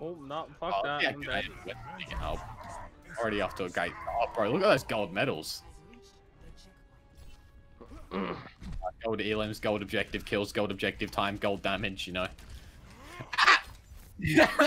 Oh, no, fuck Oh, that. yeah, I'm dead. already off to a great. Oh, bro, look at those gold medals. gold elims, gold objective kills, gold objective time, gold damage. You know.